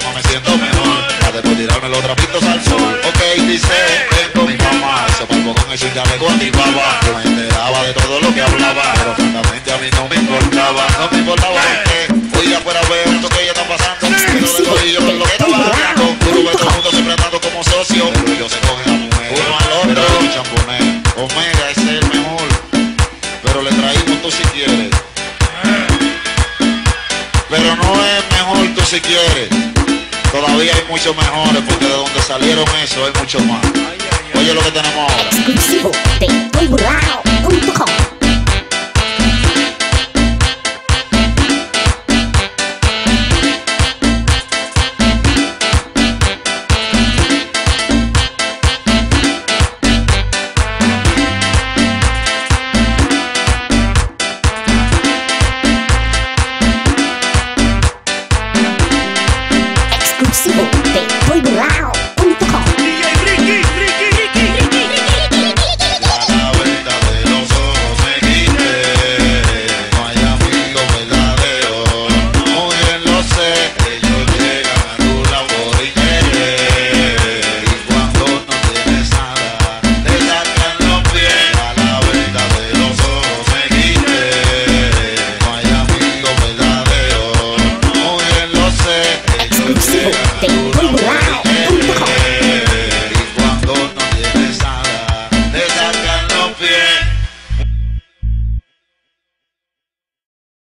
problema me siento mejor. Para después tirarme los trapitos al sol. Ok, dice, ven con mi mamá. Se palpó con y ya le continuaba. Yo me enteraba de todo lo que hablaba. Pero francamente a mí no me importaba. No me importaba porque hoy afuera veo esto que ella está pasando. Pero de yo con lo que estaba hablando. Lo ves todo el mundo siempre andando como socio. Pero ellos se cogen a mujer. Uno al otro. Champoné. Omega es el mejor. Pero le traímos tú si quieres. Pero no es mejor tú si quieres. Todavía hay muchos mejores porque de donde salieron eso hay mucho más. Oye lo que tenemos ahora.